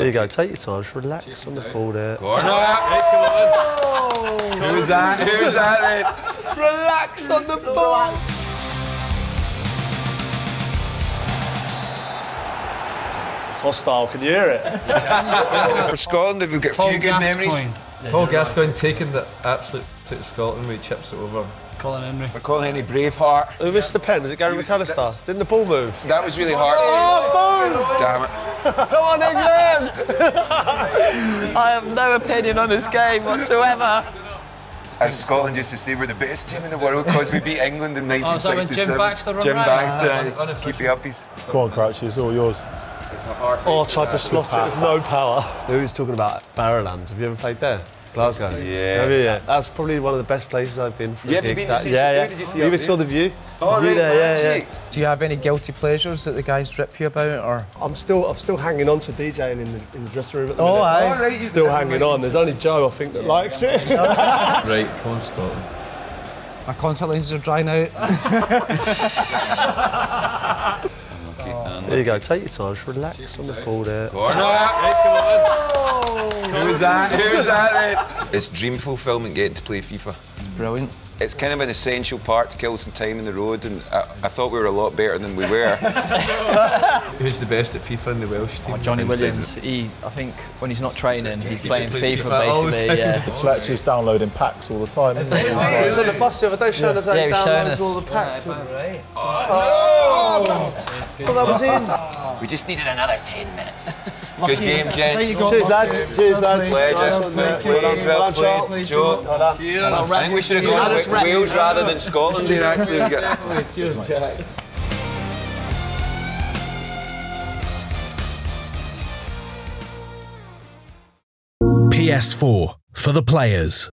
There you go. Take your time. Just relax on the ball there. Corner. Who's that? Who's that then? Relax on the ball. It's hostile. Can you hear it? For Scotland, we've got a few good memories. Paul Gascoigne taking the absolute to Scotland with chips it over. Colin Hendry. McCall Hendry Braveheart. Who missed the pen? Was it Gary McAllister? Didn't the ball move? That was really hard. Oh, boom! Damn it. Come on, England! I have no opinion on this game whatsoever. As Scotland used to say, we're the best team in the world because we beat England in Oh, is that when 1967. Jim Baxter run Jim riot? Baxter, Uh, unofficial. keep you uppies. Go on, Crouchy, it's all yours. It's not hard. Oh, I tried to slot it with no power. Who's talking about Barrowlands? Have you ever played there? Glasgow. Yeah. Have? Yeah. That's probably one of the best places I've been. for Yeah, have you gig. been to That- see- Yeah, yeah. did you see You up even there? saw the view. Oh, view right, there, yeah, yeah. Do you have any guilty pleasures that the guys rip you about, or? I'm still, I'm still hanging on to DJing in the, in the dressing room at the Oh, minute. aye. All right, you- Still hanging on. There's only Joe, I think, that likes it. Right, come on, Scotland. My contact lenses are drying out. there you go. Take your time. Just relax on the ball eh? there. Corner. Who's that? Who's that then? It's dream fulfillment getting to play FIFA. It's brilliant. It's kind of an essential part to kill some time in the road, and I, I thought we were a lot better than we were. Who's the best at FIFA in the Welsh team? Oh, Johnny Williams, he, I think when he's not training, he's playing FIFA, FIFA basically. time. Yeah. Fletcher's downloading packs all the time, isn't he? He was on the bus the other day showing us how Yeah, he he showing downloads us. all the packs. Oh, oh! Thought that was in. we just needed another 10 minutes. Good game, gents. Cheers, lads. Cheers, lads. Pleasure. Nice Well played, Well done, well played. Joe. Well done. I think we should have gone with Wales rather than Scotland here, actually. We got- PS4 for the players.